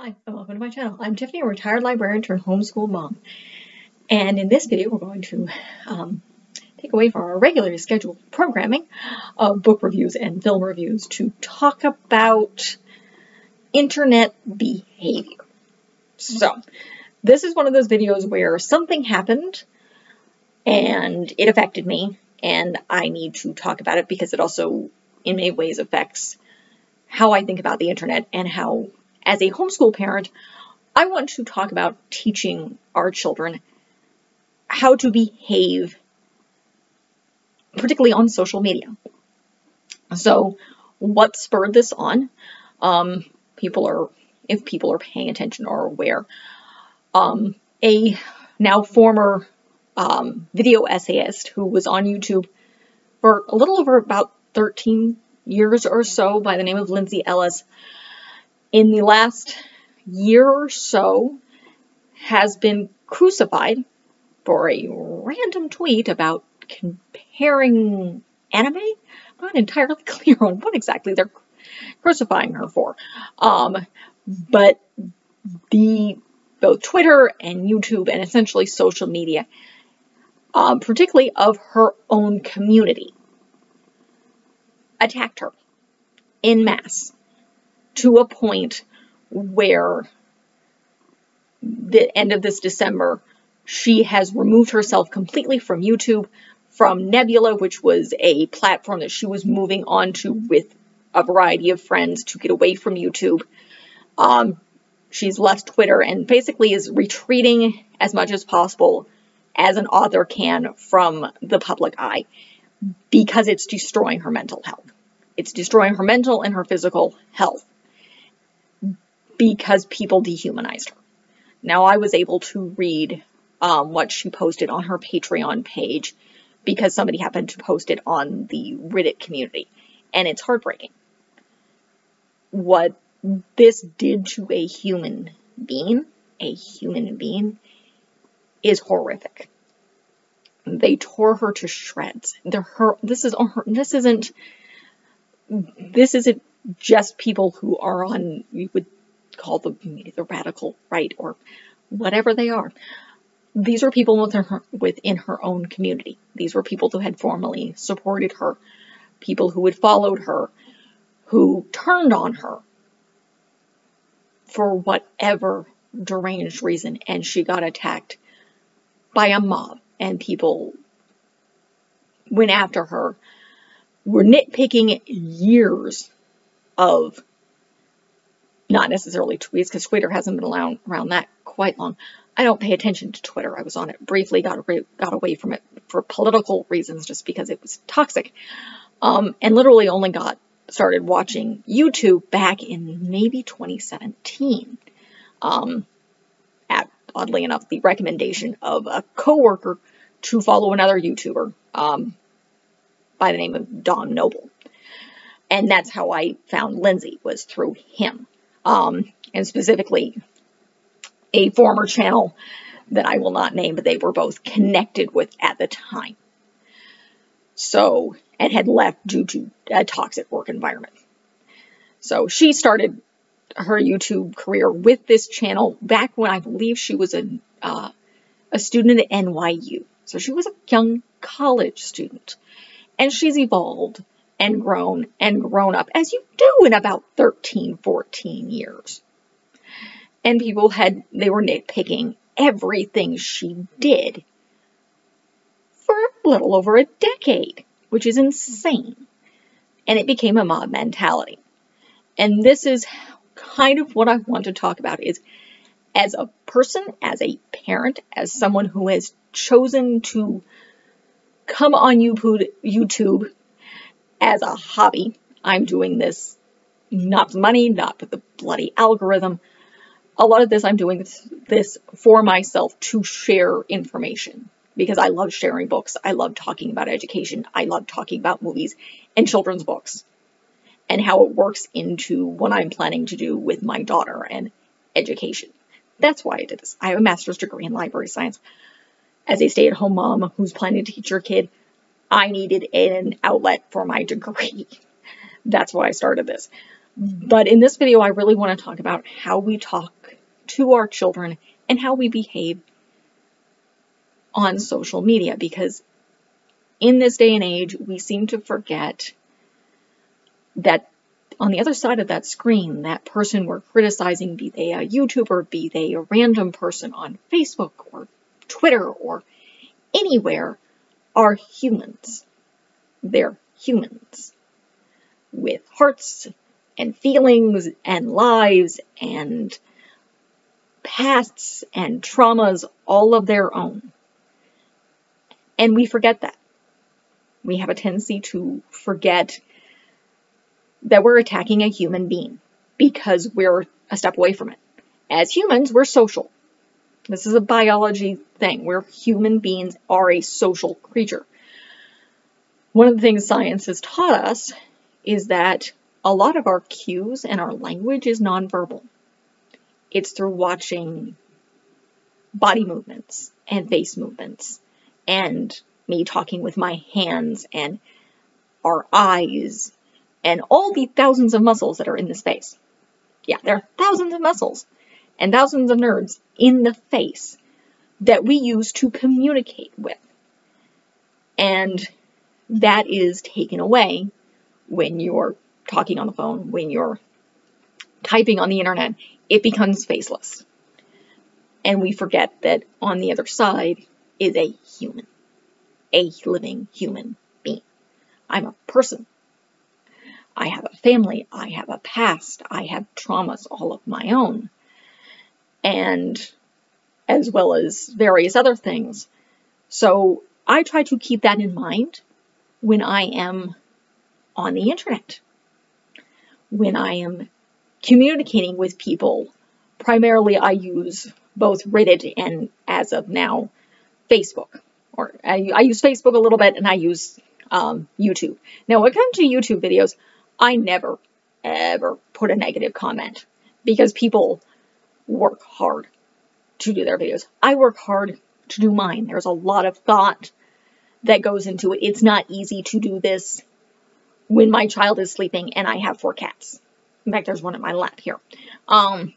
Hi, and welcome to my channel. I'm Tiffany, a retired librarian turned homeschool mom. And in this video, we're going to um, take away from our regularly scheduled programming of book reviews and film reviews to talk about internet behavior. So, this is one of those videos where something happened and it affected me, and I need to talk about it because it also, in many ways, affects how I think about the internet and how as a homeschool parent, I want to talk about teaching our children how to behave, particularly on social media. So, what spurred this on? Um, people are, if people are paying attention or aware, um, a now former um, video essayist who was on YouTube for a little over about 13 years or so by the name of Lindsay Ellis in the last year or so has been crucified for a random tweet about comparing anime. I'm not entirely clear on what exactly they're crucifying her for. Um, but the both Twitter and YouTube and essentially social media, um, particularly of her own community, attacked her in mass to a point where the end of this December, she has removed herself completely from YouTube, from Nebula, which was a platform that she was moving on to with a variety of friends to get away from YouTube. Um, she's left Twitter and basically is retreating as much as possible as an author can from the public eye because it's destroying her mental health. It's destroying her mental and her physical health because people dehumanized her. Now, I was able to read um, what she posted on her Patreon page because somebody happened to post it on the Reddit community, and it's heartbreaking. What this did to a human being, a human being, is horrific. They tore her to shreds. They're her. This is her. This isn't. This isn't just people who are on. You would call them the radical right or whatever they are. These were people within her, within her own community. These were people who had formerly supported her, people who had followed her, who turned on her for whatever deranged reason, and she got attacked by a mob, and people went after her, were nitpicking years of not necessarily tweets because Twitter hasn't been around, around that quite long. I don't pay attention to Twitter. I was on it briefly, got away, got away from it for political reasons just because it was toxic. Um, and literally only got started watching YouTube back in maybe 2017. Um, at, oddly enough, the recommendation of a coworker to follow another YouTuber um, by the name of Don Noble. And that's how I found Lindsay, was through him um, and specifically a former channel that I will not name, but they were both connected with at the time. So, and had left due to a toxic work environment. So she started her YouTube career with this channel back when I believe she was a, uh, a student at NYU. So she was a young college student. And she's evolved and grown and grown up as you do in about 13, 14 years. And people had, they were nitpicking everything she did for a little over a decade, which is insane. And it became a mob mentality. And this is kind of what I want to talk about is as a person, as a parent, as someone who has chosen to come on YouTube as a hobby. I'm doing this not for money, not for the bloody algorithm. A lot of this, I'm doing this for myself to share information because I love sharing books. I love talking about education. I love talking about movies and children's books and how it works into what I'm planning to do with my daughter and education. That's why I did this. I have a master's degree in library science. As a stay at home mom who's planning to teach her kid, I needed an outlet for my degree. That's why I started this. Mm-hmm. But in this video, I really want to talk about how we talk to our children and how we behave on social media because in this day and age, we seem to forget that on the other side of that screen, that person we're criticizing, be they a YouTuber, be they a random person on Facebook or Twitter or anywhere, are humans. They're humans with hearts and feelings and lives and pasts and traumas all of their own. And we forget that. We have a tendency to forget that we're attacking a human being because we're a step away from it. As humans, we're social. This is a biology thing. We're human beings are a social creature. One of the things science has taught us is that a lot of our cues and our language is nonverbal. It's through watching body movements and face movements and me talking with my hands and our eyes and all the thousands of muscles that are in this face. Yeah, there are thousands of muscles and thousands of nerves in the face that we use to communicate with. And that is taken away when you're talking on the phone, when you're typing on the internet, it becomes faceless. And we forget that on the other side is a human, a living human being. I'm a person. I have a family. I have a past. I have traumas all of my own. And as well as various other things. So I try to keep that in mind when I am on the internet, when I am communicating with people. Primarily, I use both Reddit and, as of now, Facebook. Or I, I use Facebook a little bit and I use um, YouTube. Now, when it comes to YouTube videos, I never, ever put a negative comment because people work hard to do their videos. I work hard to do mine. There's a lot of thought that goes into it. It's not easy to do this when my child is sleeping and I have four cats. In fact, there's one in my lap here. Um,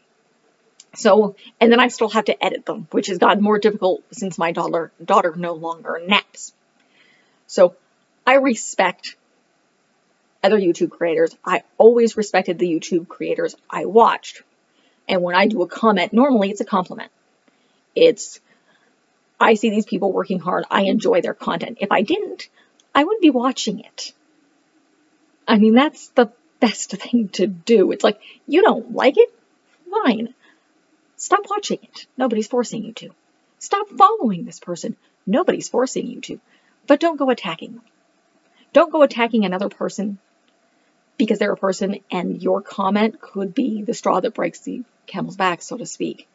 so, and then I still have to edit them, which has gotten more difficult since my daughter, daughter no longer naps. So, I respect other YouTube creators. I always respected the YouTube creators I watched. And when I do a comment, normally it's a compliment. It's, I see these people working hard. I enjoy their content. If I didn't, I wouldn't be watching it. I mean, that's the best thing to do. It's like, you don't like it? Fine. Stop watching it. Nobody's forcing you to. Stop following this person. Nobody's forcing you to. But don't go attacking them. Don't go attacking another person because they're a person and your comment could be the straw that breaks the camel's back, so to speak.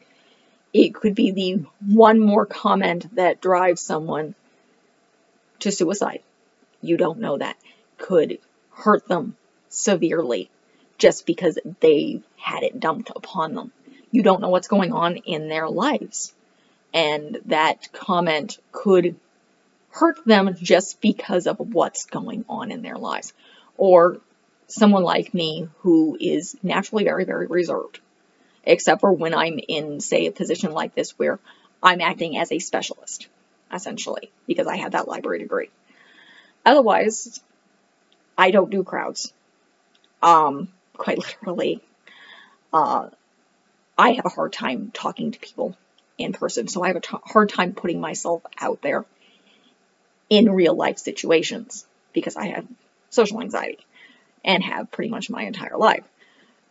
It could be the one more comment that drives someone to suicide. You don't know that. Could hurt them severely just because they had it dumped upon them. You don't know what's going on in their lives. And that comment could hurt them just because of what's going on in their lives. Or someone like me who is naturally very, very reserved, except for when I'm in, say, a position like this where I'm acting as a specialist, essentially, because I have that library degree. Otherwise, I don't do crowds. Um, quite literally. Uh, I have a hard time talking to people in person, so I have a hard time putting myself out there in real life situations because I have social anxiety and have pretty much my entire life.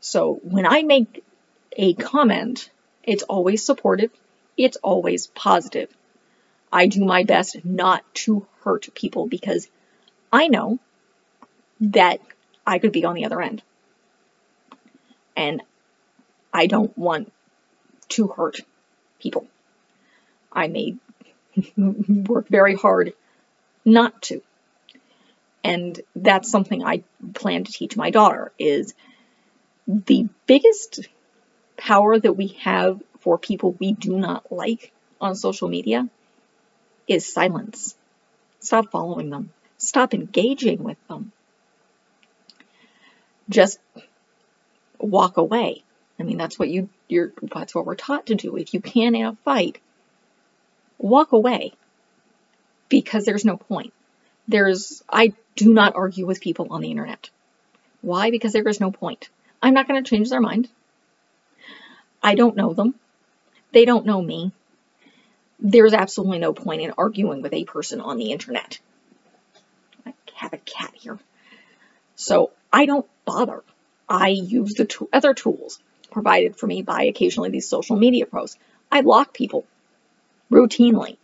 So when I make a comment, it's always supportive, it's always positive. I do my best not to hurt people because I know that I could be on the other end. And I don't want to hurt people. I may work very hard not to. And that's something I plan to teach my daughter is the biggest power that we have for people we do not like on social media is silence. Stop following them. Stop engaging with them. Just walk away. I mean, that's what you you're that's what we're taught to do. If you can in a fight, walk away because there's no point. There's I do not argue with people on the internet. Why? Because there is no point. I'm not going to change their mind. I don't know them. They don't know me. There's absolutely no point in arguing with a person on the internet. I have a cat here. So I don't bother. I use the other tools provided for me by occasionally these social media pros. I block people routinely,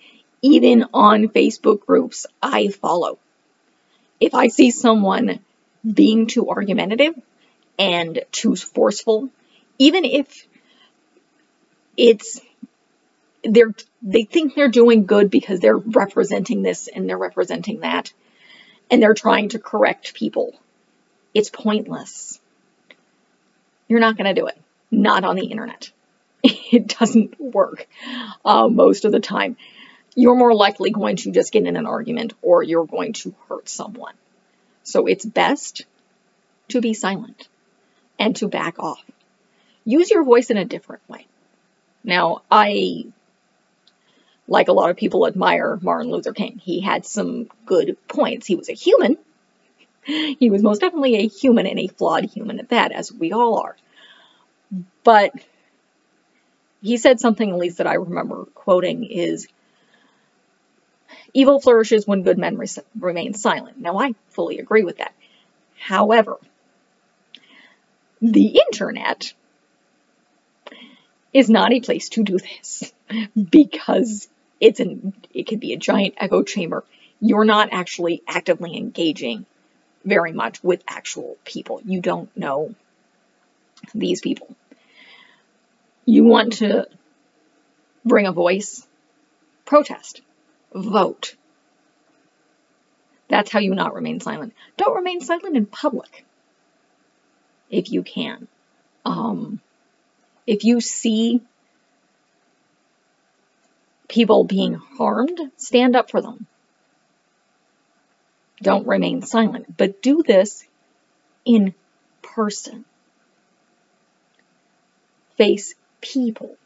even on Facebook groups I follow. If I see someone being too argumentative and too forceful, even if it's they're they think they're doing good because they're representing this and they're representing that and they're trying to correct people. It's pointless. You're not going to do it. Not on the internet. It doesn't work uh, most of the time. You're more likely going to just get in an argument or you're going to hurt someone. So it's best to be silent and to back off. Use your voice in a different way. Now, I, like a lot of people, admire Martin Luther King. He had some good points. He was a human. He was most definitely a human and a flawed human at that, as we all are. But he said something, at least that I remember quoting, is evil flourishes when good men remain silent. Now, I fully agree with that. However, the internet is not a place to do this because it's an it could be a giant echo chamber. You're not actually actively engaging very much with actual people. You don't know these people. You want to bring a voice, protest, vote. That's how you not remain silent. Don't remain silent in public if you can. Um, if you see people being harmed, stand up for them. Don't remain silent, but do this in person. Face people,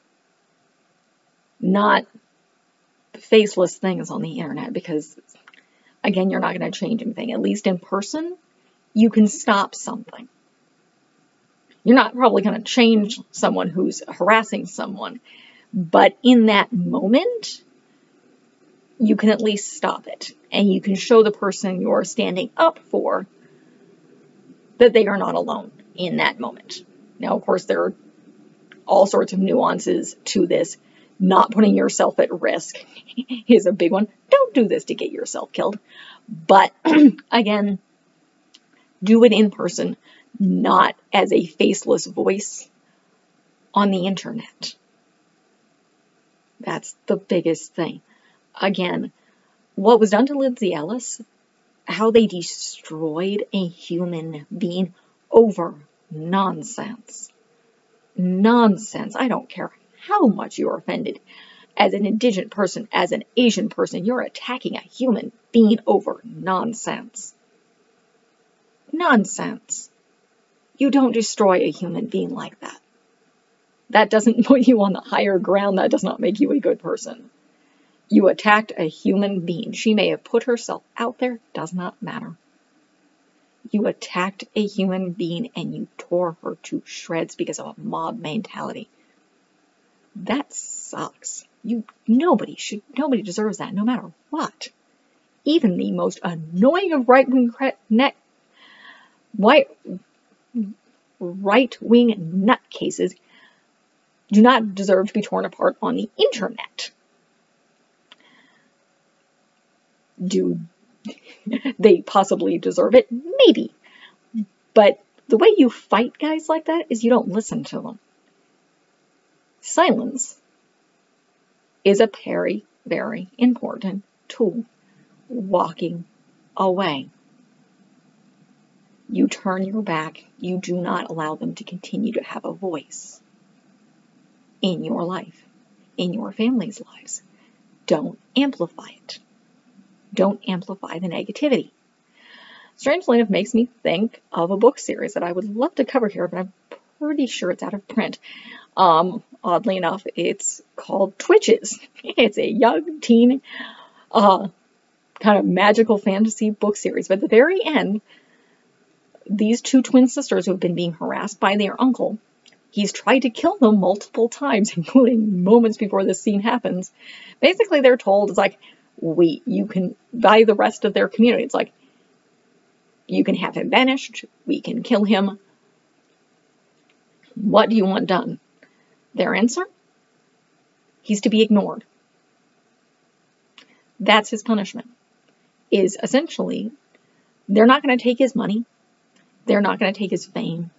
not faceless things on the internet because, again, you're not going to change anything. At least in person, you can stop something. You're not probably going to change someone who's harassing someone, but in that moment, you can at least stop it and you can show the person you're standing up for that they are not alone in that moment. Now, of course, there are all sorts of nuances to this. Not putting yourself at risk is a big one. Don't do this to get yourself killed. But again, do it in person not as a faceless voice on the internet. That's the biggest thing. Again, what was done to Lindsay Ellis, how they destroyed a human being over nonsense. Nonsense. I don't care how much you're offended. As an indigent person, as an Asian person, you're attacking a human being over nonsense. Nonsense. You don't destroy a human being like that. That doesn't put you on the higher ground. That does not make you a good person. You attacked a human being. She may have put herself out there, does not matter. You attacked a human being and you tore her to shreds because of a mob mentality. That sucks. You nobody should nobody deserves that no matter what. Even the most annoying of right wing net white right wing nutcases do not deserve to be torn apart on the internet. Do they possibly deserve it? Maybe. But the way you fight guys like that is you don't listen to them. Silence is a very, very important tool. Walking away. You turn your back. You do not allow them to continue to have a voice in your life, in your family's lives. Don't amplify it. Don't amplify the negativity. Strangely enough makes me think of a book series that I would love to cover here, but I'm pretty sure it's out of print. Um, oddly enough, it's called Twitches. It's a young teen, uh, kind of magical fantasy book series. But at the very end, these two twin sisters who have been being harassed by their uncle, he's tried to kill them multiple times, including moments before this scene happens. Basically, they're told it's like, we, you can, by the rest of their community, it's like, you can have him banished, we can kill him. What do you want done? Their answer? He's to be ignored. That's his punishment. Is essentially, they're not going to take his money. They're not going to take his fame.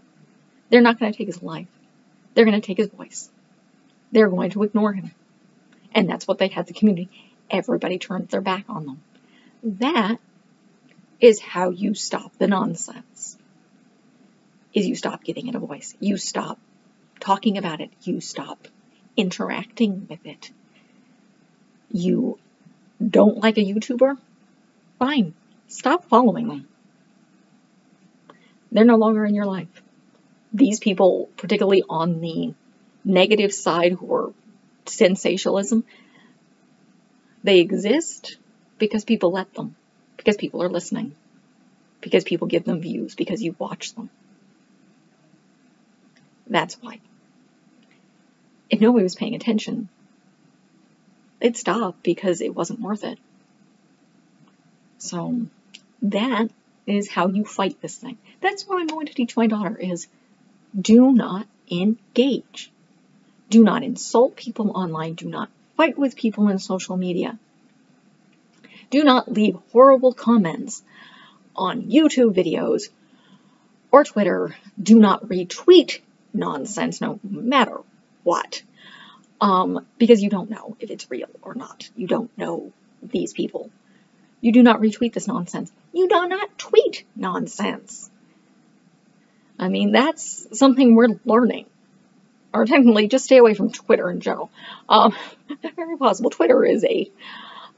They're not going to take his life. They're going to take his voice. They're going to ignore him. And that's what they had the community. Everybody turned their back on them. That is how you stop the nonsense. Is you stop giving it a voice. You stop talking about it. You stop interacting with it. You don't like a YouTuber? Fine. Stop following them. They're no longer in your life. These people, particularly on the negative side who are sensationalism, they exist because people let them, because people are listening, because people give them views, because you watch them. That's why. If nobody was paying attention, they'd stop because it wasn't worth it. So that is how you fight this thing. That's what I'm going to teach my daughter is do not engage. Do not insult people online. Do not fight with people in social media. Do not leave horrible comments on YouTube videos or Twitter. Do not retweet nonsense no matter what. Um, because you don't know if it's real or not. You don't know these people. You do not retweet this nonsense. You do not tweet nonsense. I mean, that's something we're learning. Or technically, just stay away from Twitter in general. Um, very possible. Twitter is a,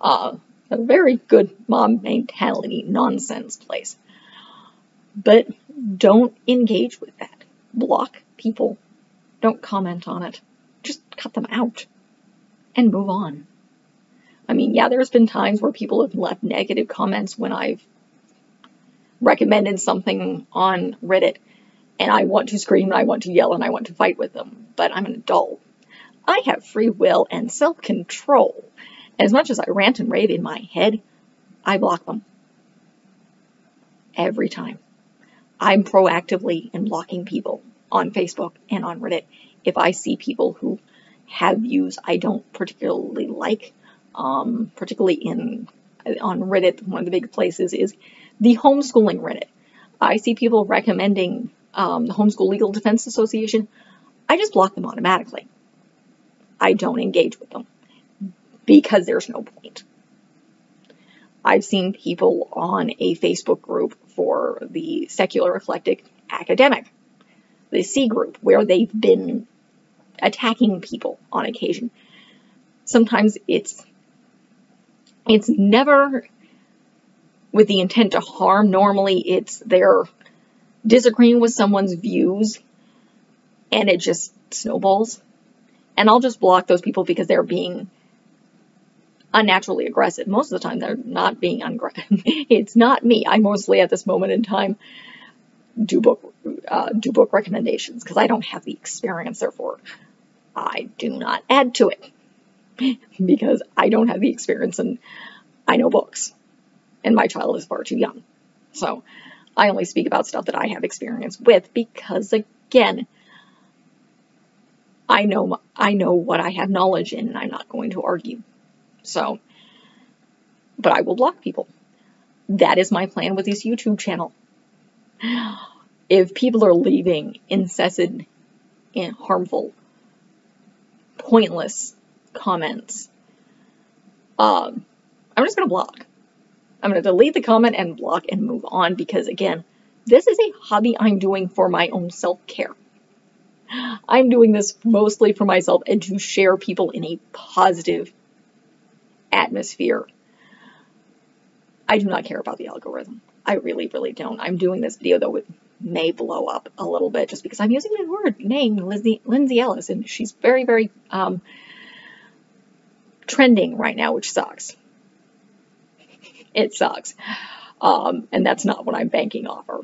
uh, a very good mom mentality nonsense place. But don't engage with that. Block people. Don't comment on it. Just cut them out and move on. I mean, yeah, there's been times where people have left negative comments when I've recommended something on Reddit and I want to scream and I want to yell and I want to fight with them, but I'm an adult. I have free will and self control. As much as I rant and rave in my head, I block them. Every time. I'm proactively in blocking people on Facebook and on Reddit if I see people who have views I don't particularly like, um, particularly in on Reddit, one of the big places is the homeschooling Reddit. I see people recommending um, the Homeschool Legal Defense Association. I just block them automatically. I don't engage with them because there's no point. I've seen people on a Facebook group for the Secular Eclectic Academic, the C group, where they've been attacking people on occasion. Sometimes it's it's never with the intent to harm. Normally it's they're disagreeing with someone's views and it just snowballs. And I'll just block those people because they're being unnaturally aggressive. Most of the time they're not being aggressive. it's not me. I'm mostly at this moment in time do book uh, do book recommendations because I don't have the experience. Therefore, I do not add to it because I don't have the experience and I know books and my child is far too young. So I only speak about stuff that I have experience with because again, I know I know what I have knowledge in and I'm not going to argue. So, but I will block people. That is my plan with this YouTube channel. If people are leaving incessant and harmful pointless comments, um, I'm just going to block. I'm going to delete the comment and block and move on because, again, this is a hobby I'm doing for my own self-care. I'm doing this mostly for myself and to share people in a positive atmosphere. I do not care about the algorithm. I really, really don't. I'm doing this video, though, with may blow up a little bit just because I'm using the word name Lindsay, Lindsay Ellis, and she's very, very um, trending right now, which sucks. it sucks. Um, and that's not what I'm banking off or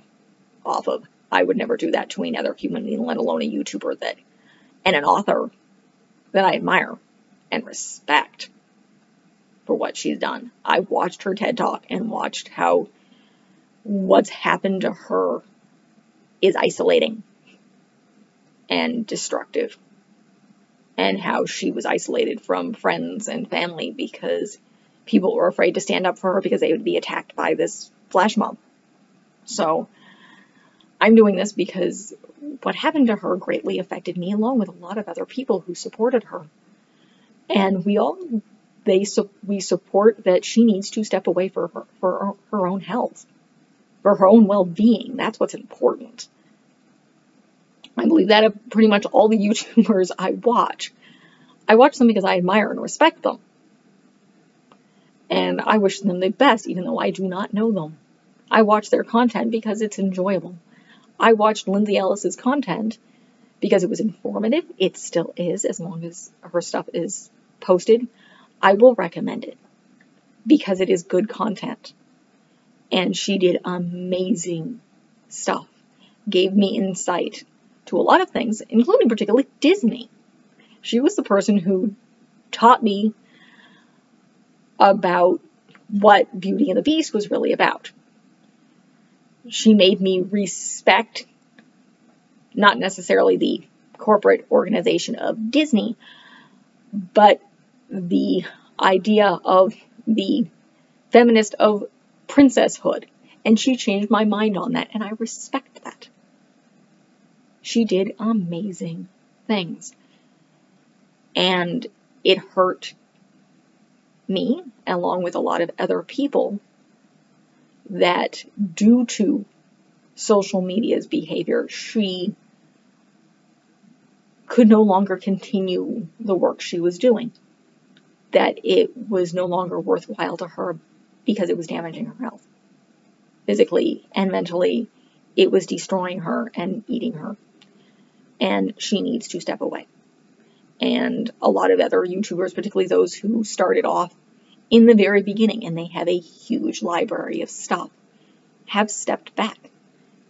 off of. I would never do that to another human being, let alone a YouTuber that and an author that I admire and respect for what she's done. I watched her TED Talk and watched how what's happened to her is isolating and destructive, and how she was isolated from friends and family because people were afraid to stand up for her because they would be attacked by this flash mob. So I'm doing this because what happened to her greatly affected me along with a lot of other people who supported her. And we all they we support that she needs to step away for her, for her own health, for her own well-being. That's what's important. I believe that of pretty much all the YouTubers I watch. I watch them because I admire and respect them. And I wish them the best, even though I do not know them. I watch their content because it's enjoyable. I watched Lindsay Ellis's content because it was informative. It still is, as long as her stuff is posted. I will recommend it because it is good content. And she did amazing stuff, gave me insight to a lot of things, including particularly Disney. She was the person who taught me about what Beauty and the Beast was really about. She made me respect not necessarily the corporate organization of Disney, but the idea of the feminist of princesshood. And she changed my mind on that, and I respect that. She did amazing things. And it hurt me, along with a lot of other people, that due to social media's behavior, she could no longer continue the work she was doing that it was no longer worthwhile to her because it was damaging her health. Physically and mentally, it was destroying her and eating her. And she needs to step away. And a lot of other YouTubers, particularly those who started off in the very beginning and they have a huge library of stuff, have stepped back.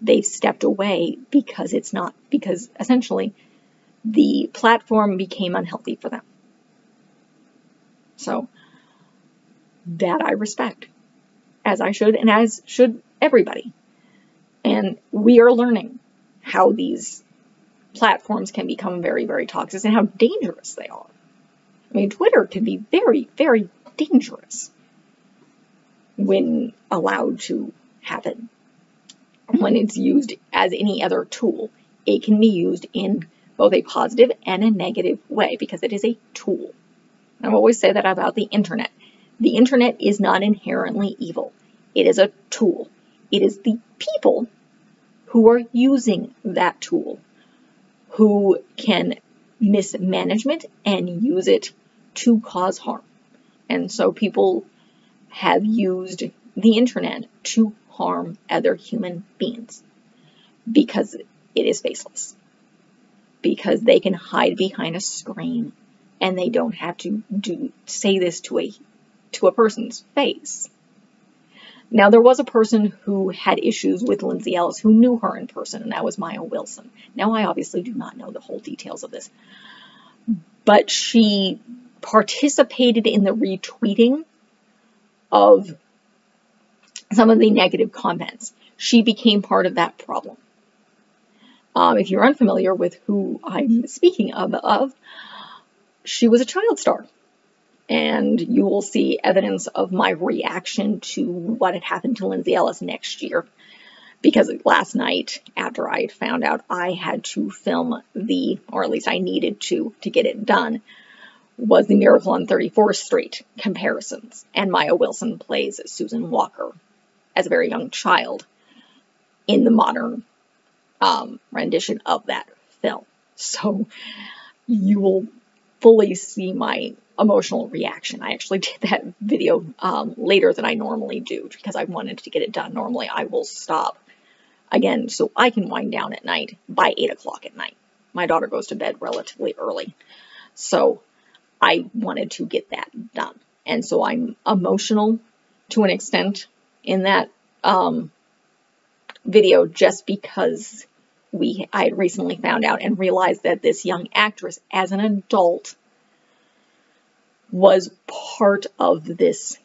They've stepped away because it's not, because essentially the platform became unhealthy for them. So that I respect, as I should, and as should everybody. And we are learning how these platforms can become very, very toxic and how dangerous they are. I mean, Twitter can be very, very dangerous when allowed to happen. When it's used as any other tool, it can be used in both a positive and a negative way because it is a tool. I always say that about the internet. The internet is not inherently evil. It is a tool. It is the people who are using that tool who can mismanagement and use it to cause harm. And so people have used the internet to harm other human beings because it is faceless. Because they can hide behind a screen and they don't have to do say this to a to a person's face. Now there was a person who had issues with Lindsay Ellis who knew her in person, and that was Mara Wilson. Now I obviously do not know the whole details of this, but she participated in the retweeting of some of the negative comments. She became part of that problem. Um, if you're unfamiliar with who I'm speaking of, of she was a child star. And you will see evidence of my reaction to what had happened to Lindsay Ellis next year. Because last night, after I found out I had to film the, or at least I needed to, to get it done, was the Miracle on 34th Street comparisons. And Mara Wilson plays Susan Walker as a very young child in the modern um, rendition of that film. So you will fully see my emotional reaction. I actually did that video um, later than I normally do because I wanted to get it done. Normally I will stop Again, so I can wind down at night by 8 o'clock at night. My daughter goes to bed relatively early. So I wanted to get that done. And so I'm emotional to an extent in that um, video just because we I had recently found out and realized that this young actress as an adult was part of this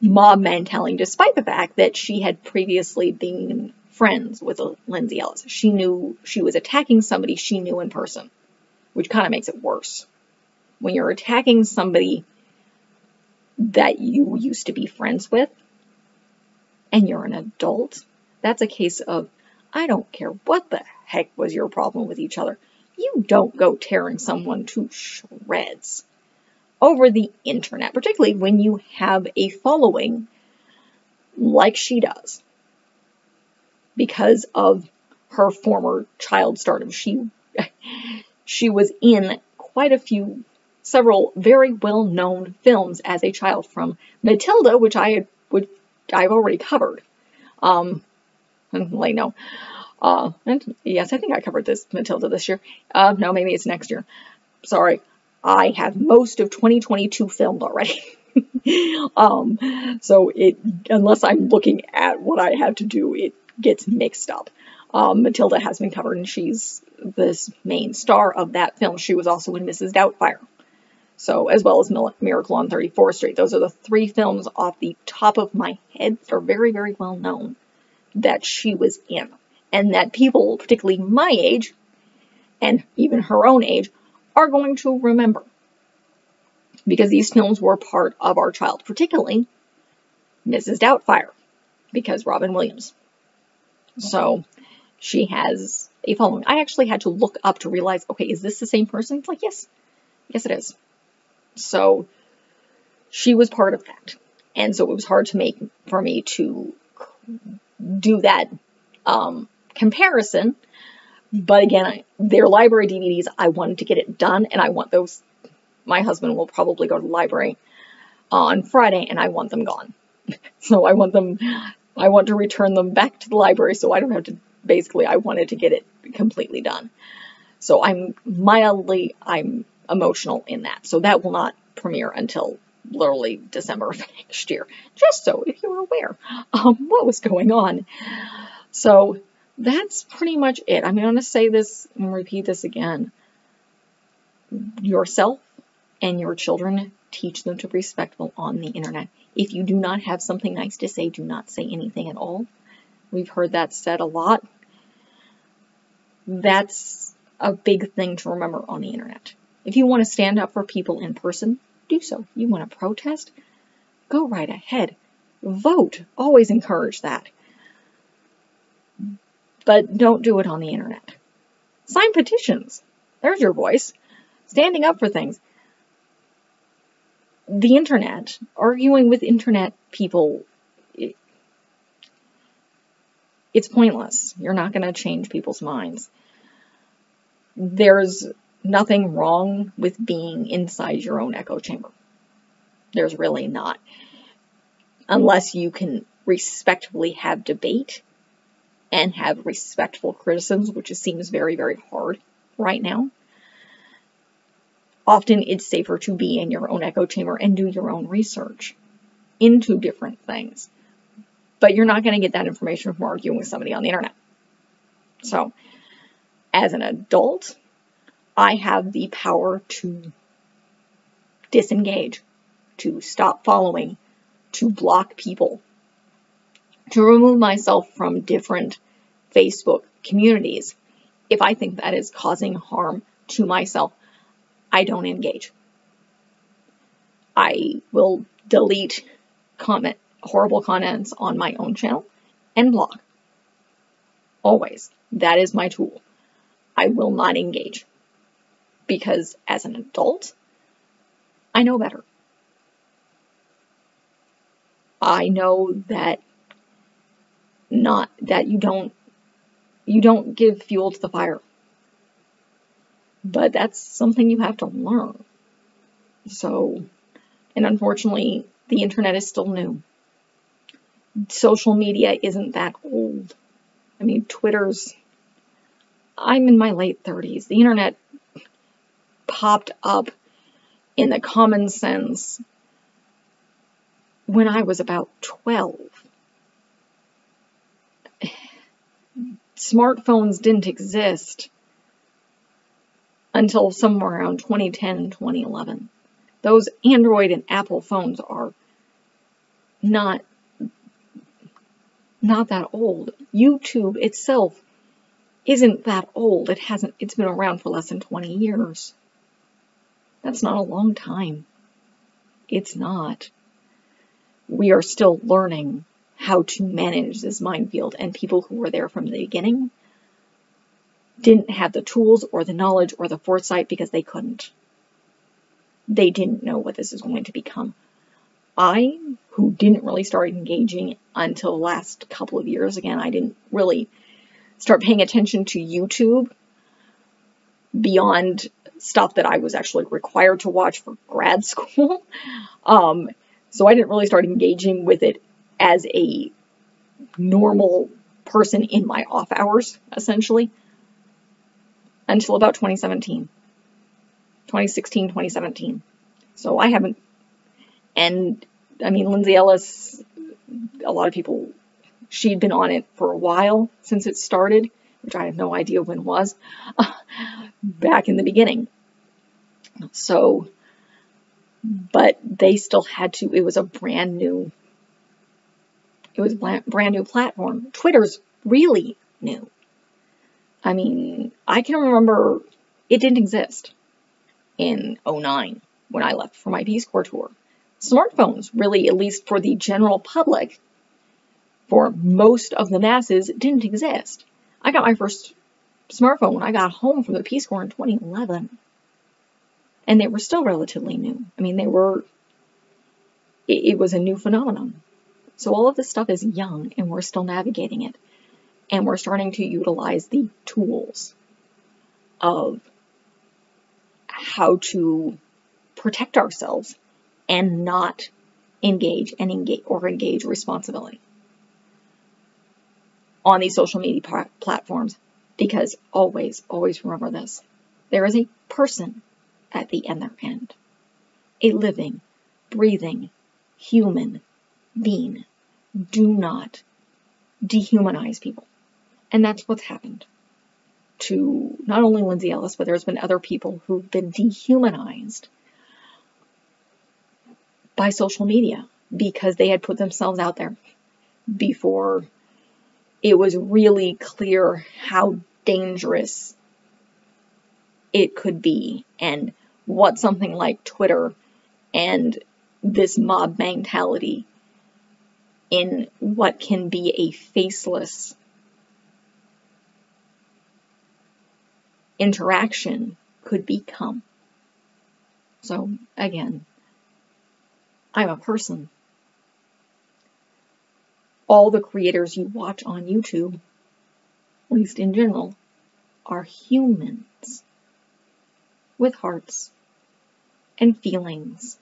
mob mentality despite the fact that she had previously been friends with Lindsay Ellis. She knew she was attacking somebody she knew in person, which kind of makes it worse. When you're attacking somebody that you used to be friends with and you're an adult, that's a case of I don't care what the heck was your problem with each other. You don't go tearing someone to shreds over the internet, particularly when you have a following like she does because of her former child stardom. She she was in quite a few several very well-known films as a child from Matilda, which I had which I've already covered. Um like no. Uh, and yes, I think I covered this Matilda this year. Uh, no, maybe it's next year. Sorry. I have most of 2022 filmed already. um, so it, unless I'm looking at what I have to do, it gets mixed up. Um, Matilda has been covered, and she's this main star of that film. She was also in Mrs. Doubtfire. So, as well as Miracle on 34th Street. Those are the three films off the top of my head that are very, very well known that she was in. And that people, particularly my age, and even her own age, are going to remember. Because these films were part of our child, particularly Mrs. Doubtfire, because Robin Williams. So she has a following. I actually had to look up to realize, okay, is this the same person? It's like, yes, yes, it is. So she was part of that. And so it was hard to make for me to do that um, comparison. But again, their library DVDs, I wanted to get it done, and I want those. My husband will probably go to the library on Friday, and I want them gone. so I want them I want to return them back to the library so I don't have to, basically, I wanted to get it completely done. So I'm mildly, I'm emotional in that. So that will not premiere until literally December of next year. Just so if you're aware um, what was going on. So that's pretty much it. I'm going to say this and repeat this again. Yourself and your children, teach them to be respectful on the internet. If you do not have something nice to say, do not say anything at all. We've heard that said a lot. That's a big thing to remember on the internet. If you want to stand up for people in person, do so. You want to protest? Go right ahead. Vote. Always encourage that. But don't do it on the internet. Sign petitions. There's your voice. Standing up for things the internet, arguing with internet people, it, it's pointless. You're not going to change people's minds. There's nothing wrong with being inside your own echo chamber. There's really not. Unless you can respectfully have debate and have respectful criticisms, which seems very, very hard right now often it's safer to be in your own echo chamber and do your own research into different things. But you're not going to get that information from arguing with somebody on the internet. So, as an adult, I have the power to disengage, to stop following, to block people, to remove myself from different Facebook communities if I think that is causing harm to myself I don't engage. I will delete comment horrible comments on my own channel and blog. Always. That is my tool. I will not engage because as an adult, I know better. I know that not that you don't you don't give fuel to the fire. But that's something you have to learn. So, and unfortunately, the internet is still new. Social media isn't that old. I mean, Twitter's. I'm in my late 30s. The internet popped up in the common sense when I was about 12. Smartphones didn't exist until somewhere around 2010, and 2011. Those Android and Apple phones are not not that old. YouTube itself isn't that old. It hasn't it's been around for less than 20 years. That's not a long time. It's not. We are still learning how to manage this minefield, and people who were there from the beginning didn't have the tools or the knowledge or the foresight because they couldn't. They didn't know what this is going to become. I, who didn't really start engaging until the last couple of years, again, I didn't really start paying attention to YouTube beyond stuff that I was actually required to watch for grad school. um, so I didn't really start engaging with it as a normal person in my off hours, essentially, until about 2017. 2016, 2017. So I haven't, and I mean, Lindsay Ellis, a lot of people, she'd been on it for a while since it started, which I have no idea when was, back in the beginning. So, but they still had to, it was a brand new, it was a brand new platform. Twitter's really new. I mean, I can remember it didn't exist in 09 when I left for my Peace Corps tour. Smartphones, really, at least for the general public, for most of the masses, didn't exist. I got my first smartphone when I got home from the Peace Corps in 2011. And they were still relatively new. I mean, they were, it, it was a new phenomenon. So all of this stuff is young and we're still navigating it. And we're starting to utilize the tools of how to protect ourselves and not engage and engage or engage responsibility on these social media platforms because always, always remember this. There is a person at the other end, a living, breathing, human being. Do not dehumanize people. And that's what's happened to not only Lindsay Ellis, but there's been other people who've been dehumanized by social media because they had put themselves out there before it was really clear how dangerous it could be and what something like Twitter and this mob mentality in what can be a faceless interaction could become. So, again, I'm a person. All the creators you watch on YouTube, at least in general, are humans with hearts and feelings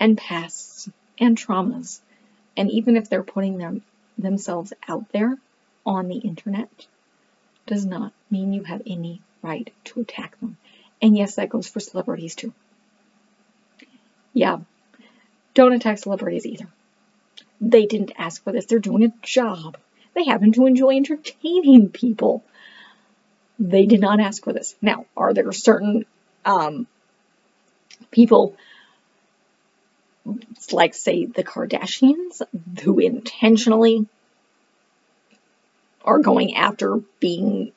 and pasts and traumas. And even if they're putting them, themselves out there on the internet, does not mean you have any right to attack them. And yes, that goes for celebrities too. Yeah, don't attack celebrities either. They didn't ask for this. They're doing a job. They happen to enjoy entertaining people. They did not ask for this. Now, are there certain um, people, like, say, the Kardashians, who intentionally are going after being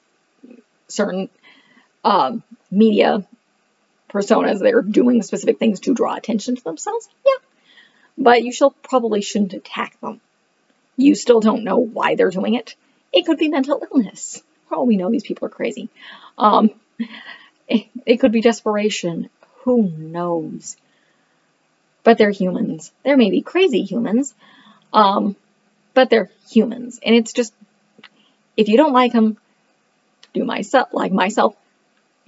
certain um, media personas. They're doing specific things to draw attention to themselves. Yeah. But you still probably shouldn't attack them. You still don't know why they're doing it. It could be mental illness. All we know, these people are crazy. Um, it, it could be desperation. Who knows? But they're humans. They're maybe crazy humans, um, but they're humans. And it's just if you don't like them, do myself like myself,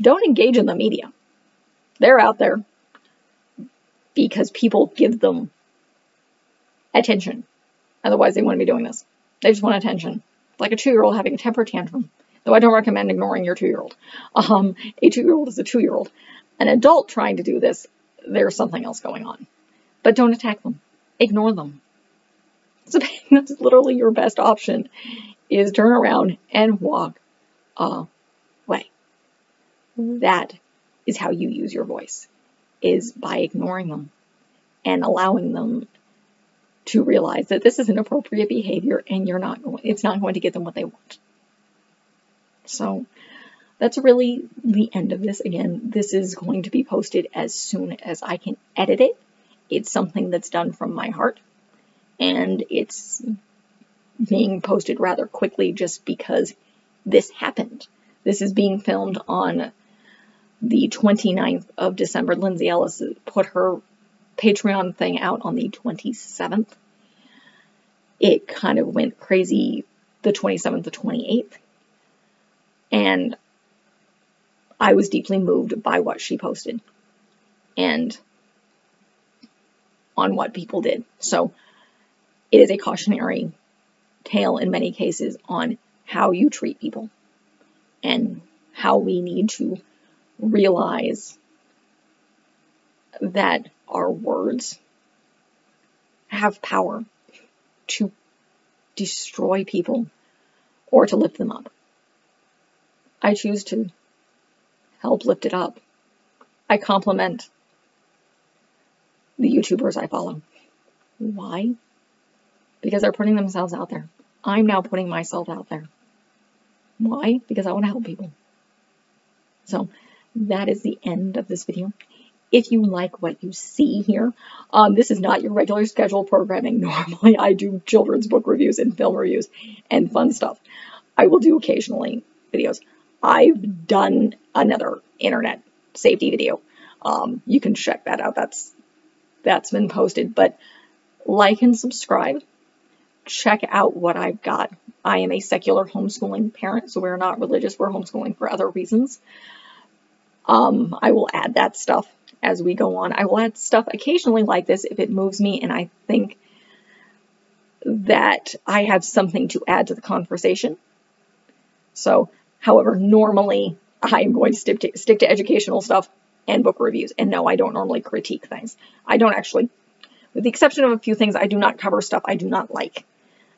don't engage in the media. They're out there because people give them attention. Otherwise, they wouldn't be doing this. They just want attention. like a two-year-old having a temper tantrum. Though I don't recommend ignoring your two-year-old. Um, a two-year-old is a two-year-old. An adult trying to do this, there's something else going on. But don't attack them. Ignore them. So that's literally your best option is turn around and walk away. That is how you use your voice, is by ignoring them and allowing them to realize that this is inappropriate behavior and you're not going, it's not going to get them what they want. So that's really the end of this. Again, this is going to be posted as soon as I can edit it. It's something that's done from my heart and it's being posted rather quickly just because this happened. This is being filmed on the 29th of December. Lindsay Ellis put her Patreon thing out on the 27th. It kind of went crazy the 27th the 28th. And I was deeply moved by what she posted and on what people did. So it is a cautionary tale in many cases on how you treat people and how we need to realize that our words have power to destroy people or to lift them up. I choose to help lift it up. I compliment the YouTubers I follow. Why? Because they're putting themselves out there. I'm now putting myself out there. Why? Because I want to help people. So that is the end of this video. If you like what you see here, um, this is not your regular scheduled programming. Normally I do children's book reviews and film reviews and fun stuff. I will do occasionally videos. I've done another internet safety video. Um, you can check that out. That's that's been posted. But like and subscribe. Check out what I've got. I am a secular homeschooling parent, so we're not religious. We're homeschooling for other reasons. Um, I will add that stuff as we go on. I will add stuff occasionally like this if it moves me and I think that I have something to add to the conversation. So, however, normally I'm going to stick to, stick to educational stuff and book reviews. And no, I don't normally critique things. I don't actually, with the exception of a few things, I do not cover stuff I do not like.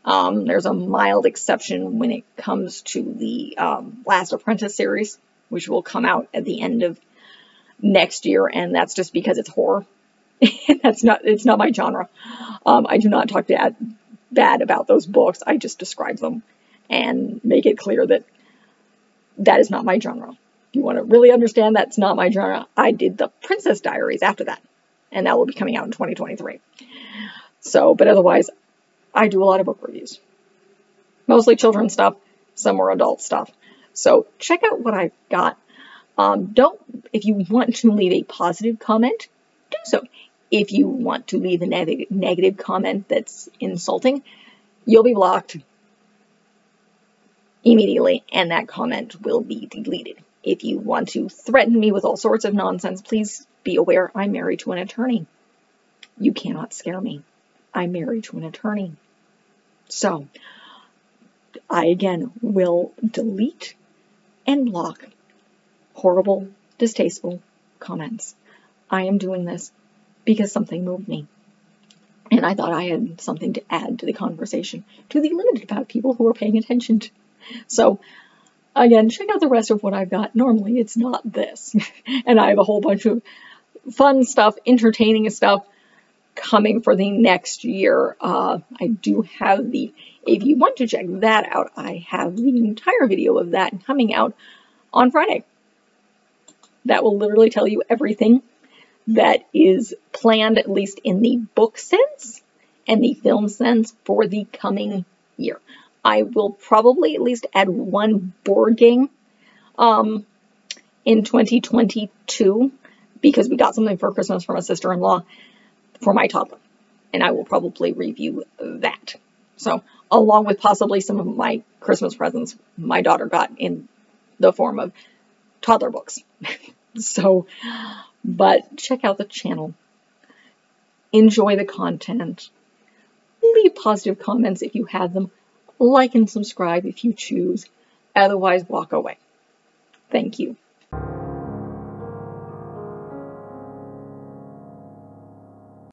Um, there's a mild exception when it comes to the um, Last Apprentice series, which will come out at the end of next year, and that's just because it's horror. that's not it's not my genre. Um, I do not talk bad bad about those books. I just describe them and make it clear that that is not my genre. You want to really understand that's not my genre, I did the Princess Diaries after that, and that will be coming out in 2023. So, but otherwise, I do a lot of book reviews. Mostly children's stuff, some more adult stuff. So check out what I've got. Um, don't, if you want to leave a positive comment, do so. If you want to leave a neg negative comment that's insulting, you'll be blocked immediately and that comment will be deleted. If you want to threaten me with all sorts of nonsense, please be aware I'm married to an attorney. You cannot scare me. I'm married to an attorney. So, I again will delete and block horrible, distasteful comments. I am doing this because something moved me. And I thought I had something to add to the conversation, to the limited amount of people who are paying attention. To. So, again, check out the rest of what I've got. Normally, it's not this. and I have a whole bunch of fun stuff, entertaining stuff coming for the next year. Uh, I do have the, if you want to check that out, I have the entire video of that coming out on Friday. That will literally tell you everything that is planned, at least in the book sense and the film sense, for the coming year. I will probably at least add one board game um, in 2022 because we got something for Christmas from a sister-in-law for my toddler. And I will probably review that. So, along with possibly some of my Christmas presents my daughter got in the form of toddler books. so, but check out the channel. Enjoy the content. Leave positive comments if you have them. Like and subscribe if you choose. Otherwise, walk away. Thank you.